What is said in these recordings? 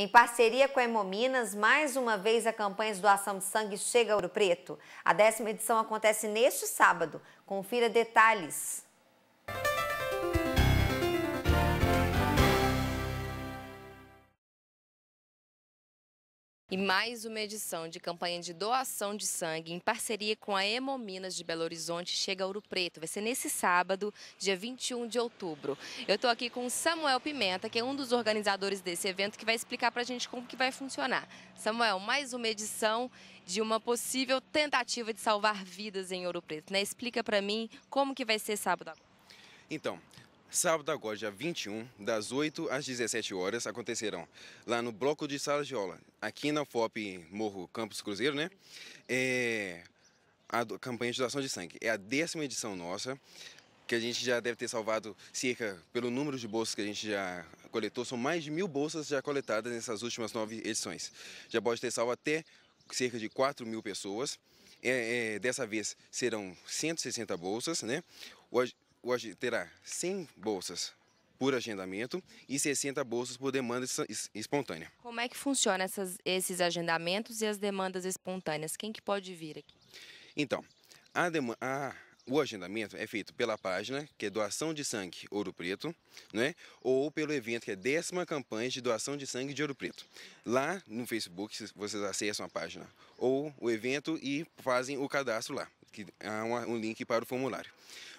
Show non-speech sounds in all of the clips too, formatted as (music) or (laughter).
Em parceria com a Hemominas, mais uma vez a campanha de doação de sangue chega a Ouro Preto. A décima edição acontece neste sábado. Confira detalhes. E mais uma edição de campanha de doação de sangue em parceria com a Hemominas de Belo Horizonte chega a Ouro Preto. Vai ser nesse sábado, dia 21 de outubro. Eu estou aqui com Samuel Pimenta, que é um dos organizadores desse evento, que vai explicar para a gente como que vai funcionar. Samuel, mais uma edição de uma possível tentativa de salvar vidas em Ouro Preto. Né? Explica para mim como que vai ser sábado agora. Então, Sábado agora, dia 21, das 8 às 17 horas, acontecerão lá no bloco de aula, aqui na FOP Morro Campos Cruzeiro, né? É a campanha de doação de sangue. É a décima edição nossa, que a gente já deve ter salvado cerca, pelo número de bolsas que a gente já coletou, são mais de mil bolsas já coletadas nessas últimas nove edições. Já pode ter salvo até cerca de 4 mil pessoas. É, é, dessa vez serão 160 bolsas, né? Hoje, hoje terá 100 bolsas por agendamento e 60 bolsas por demanda espontânea. Como é que funciona essas, esses agendamentos e as demandas espontâneas? Quem que pode vir aqui? Então, a, a, o agendamento é feito pela página, que é Doação de Sangue Ouro Preto, né? ou pelo evento, que é décima campanha de doação de sangue de Ouro Preto. Lá no Facebook, vocês acessam a página ou o evento e fazem o cadastro lá, que há um link para o formulário.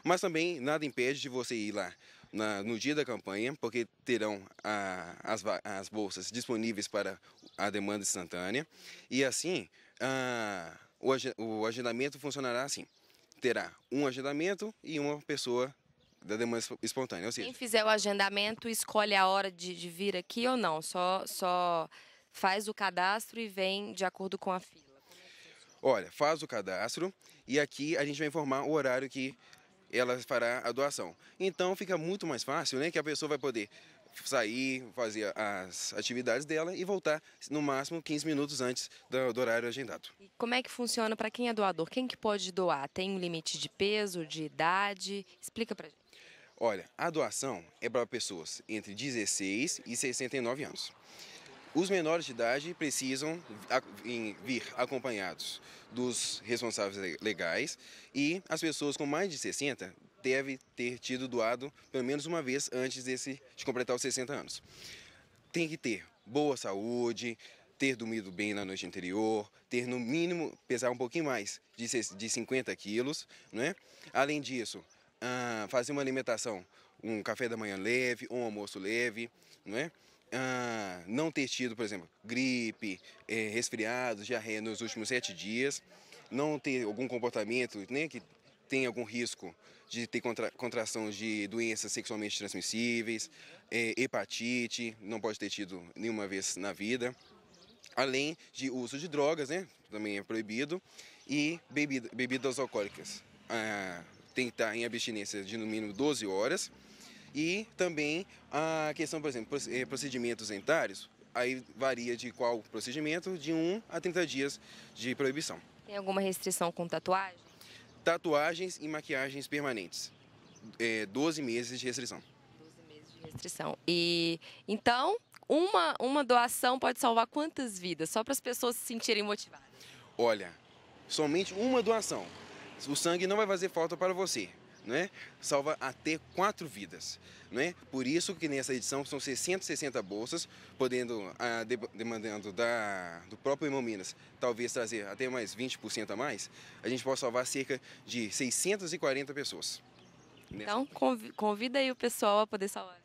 Mas também nada impede de você ir lá na, no dia da campanha, porque terão a, as, as bolsas disponíveis para a demanda instantânea. E assim, a, o, o agendamento funcionará assim: terá um agendamento e uma pessoa da demanda espontânea. Seja, Quem fizer o agendamento escolhe a hora de, de vir aqui ou não? Só, só faz o cadastro e vem de acordo com a fila. Olha, faz o cadastro e aqui a gente vai informar o horário que ela fará a doação. Então fica muito mais fácil, né? Que a pessoa vai poder sair, fazer as atividades dela e voltar no máximo 15 minutos antes do, do horário agendado. E como é que funciona para quem é doador? Quem que pode doar? Tem um limite de peso, de idade? Explica para gente. Olha, a doação é para pessoas entre 16 e 69 anos. Os menores de idade precisam vir acompanhados dos responsáveis legais e as pessoas com mais de 60 devem ter tido doado pelo menos uma vez antes desse, de completar os 60 anos. Tem que ter boa saúde, ter dormido bem na noite anterior, ter no mínimo pesar um pouquinho mais de, de 50 quilos, né? Além disso, ah, fazer uma alimentação, um café da manhã leve, um almoço leve? Ah, não ter tido, por exemplo, gripe, eh, resfriados, diarreia nos últimos sete dias, não ter algum comportamento né, que tem algum risco de ter contra, contração de doenças sexualmente transmissíveis, eh, hepatite, não pode ter tido nenhuma vez na vida, além de uso de drogas, né, também é proibido, e bebida, bebidas alcoólicas. Ah, tem que estar em abstinência de no mínimo 12 horas, e também a questão, por exemplo, eh, procedimentos dentários, aí varia de qual procedimento, de 1 a 30 dias de proibição. Tem alguma restrição com tatuagem? Tatuagens e maquiagens permanentes. É, 12 meses de restrição. 12 meses de restrição. E então, uma, uma doação pode salvar quantas vidas? Só para as pessoas se sentirem motivadas. Olha, somente uma doação. O sangue não vai fazer falta para você né, salva até quatro vidas. Né? Por isso que nessa edição são 660 bolsas, podendo, ah, demandando da, do próprio Hemominas, talvez trazer até mais 20% a mais, a gente pode salvar cerca de 640 pessoas. Então, convida aí o pessoal a poder salvar.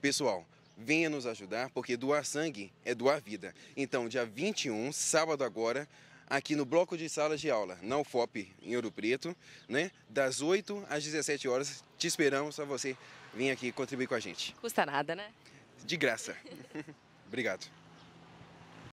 Pessoal, venha nos ajudar, porque doar sangue é doar vida. Então, dia 21, sábado agora, aqui no bloco de salas de aula, na UFOP, em Ouro Preto, né? das 8 às 17 horas. Te esperamos para você vir aqui contribuir com a gente. Custa nada, né? De graça. (laughs) Obrigado.